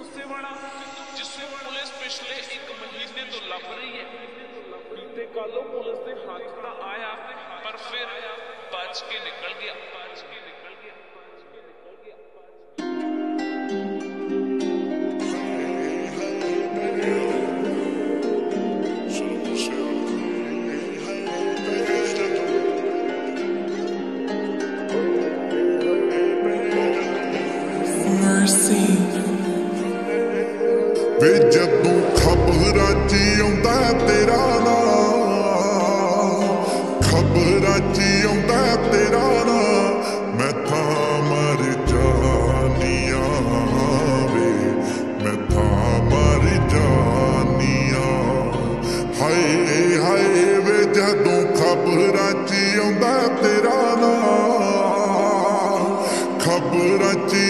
उससे बड़ा, जिससे पुलिस पिछले एक महीने तो लप रही है बीते कल पुलिस ने हादसा आया, पर फिर बच के निकल गया बच के निकल. ਖਬਰਾਂ ਆਉਂਦਾ ਤੇਰਾ ਨਾਂ ਖਬਰਾਂ 'ਚ ਆਉਂਦਾ ਤੇਰਾ ਨਾਂ ਮੈਂ ਤਾਂ ਮਰ ਜਾਨੀਆਂ ਵੇ। ਮੈਂ ਤਾਂ ਮਰ ਜਾਨੀਆਂ। ਹਾਏ ਹਾਏ ਵੇ, ਜਦੋਂ ਖਬਰਾਂ 'ਚ ਆਉਂਦਾ ਤੇਰਾ ਨਾਂ ਖਬਰਾਂ 'ਚ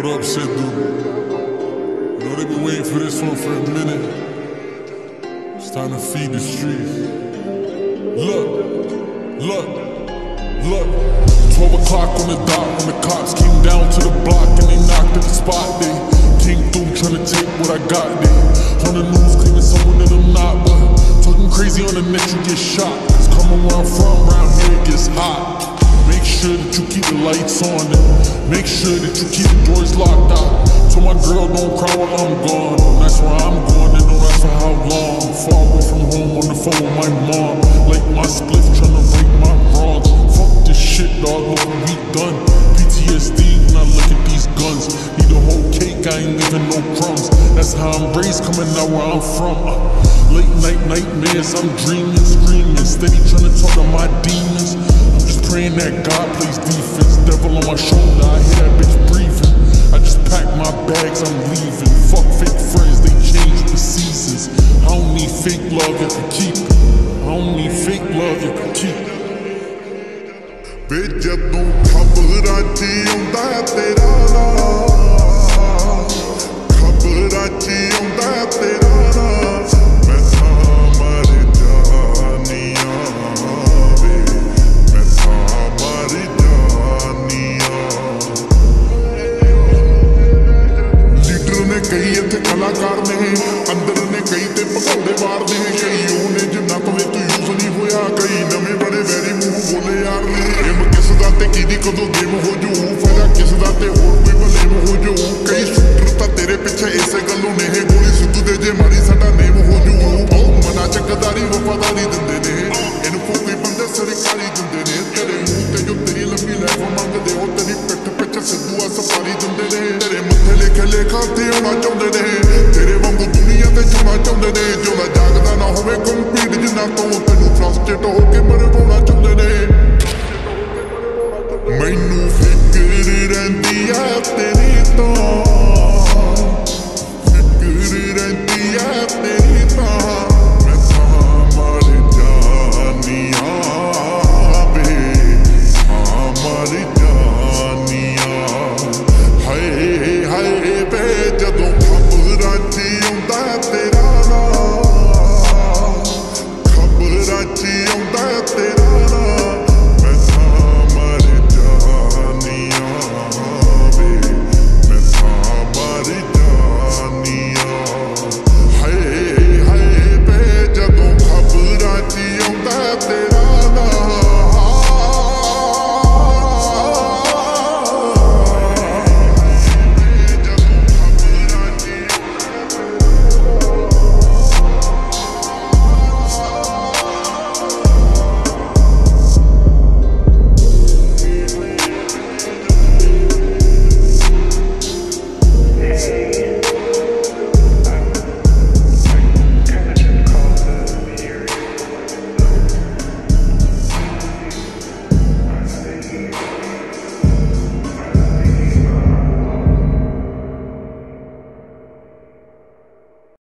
What up, Sidhu? You know they've been waiting for this one for a minute. It's time to feed the streets. Look, look, look. 12 o'clock on the dot when the cops came down to the block and they knocked at the spot. They came through trying to take what I got. They on the news claiming someone that I'm not, but talking crazy on the net you get shot. Cause coming where I'm from, around here it gets hot. Make sure that you keep the lights on and make sure that you keep the doors locked out. So my girl don't cry while I'm gone. That's where I'm going and don't ask for how long. Far away from home on the phone with my mom. Like my spliff trying to right my wrongs. Fuck this shit, dog. Look what we done. PTSD when I look at these guns. Eat a whole cake, I ain't leaving no crumbs. That's how I'm raised, coming out where I'm from. Uh, late night nightmares, I'm dreaming, screaming. Steady trying to talk to my demons praying that God plays defense. Devil on my shoulder, I hear that bitch breathing. I just pack my bags, I'm leaving. Fuck fake friends, they change the seasons. I don't need fake love You can keep it. I don't need fake love You can keep it. Bitch, जब तुम खबर आती आंदा तेरा खबर आती आंदा तेरा ਕਲਾਕਾਰ ਨੇ ਅੰਦਰ ਨੇ ਕਈ ਤੇ ਭਗੌੜੇ ਮਾਰਦੇ ਨੇ। ਕਈ ਉਹ ਨੇ ਜਿੰਨਾ ਤੋਂ ਵੀ ਯੂਜ਼ ਨਹੀਂ ਹੋਇਆ, ਕਈ ਨਵੇਂ ਬੜੇ ਵੈਰੀ ਮੂੰਹ ਬੋਲੇ ਯਾਰ ਨੇ। ਗੇਮ ਕਿਸ ਦਾ ਤੇ ਕਿਹਦੀ ਕਦੋਂ ਗੇਮ ਹੋ ਜੂ ਫਾਇਦਾ ਕਿਸ ਦਾ ਤੇ ਹੋਰ ਕੋਈ ਬਲੇਮ ਹੋ ਜੂ। ਕਈ ਸ਼ੂਟਰ ਤਾਂ ਤੇਰੇ ਪਿੱਛੇ ਇਸੇ ਗੱਲੋਂ ਨੇ, ਇਹ ਗੋਲੀ ਸਿੱਧੂ ਦੇ ਜੇ ਮਾਰੀ, ਸਾਡਾ ਨੇਮ ਹੋ ਜੂ। ਉਹ ਮਨਾ ਚੱਕਦਾਰੀ ਵਫਾਦਾਰੀ ਹੋਣਾ ਚਾਹੁੰਦੇ ਨੇ ਜੋ ਨਾ ਜਾਗਦਾ ਨਾ ਹੋਵੇ ਕੰਪਲੀਟ ਜਿੰਨਾ ਤੋਂ ਤੈਨੂੰ ਫਰਸਟ੍ਰੇਟ ਹੋ ਕੇ ਮਰ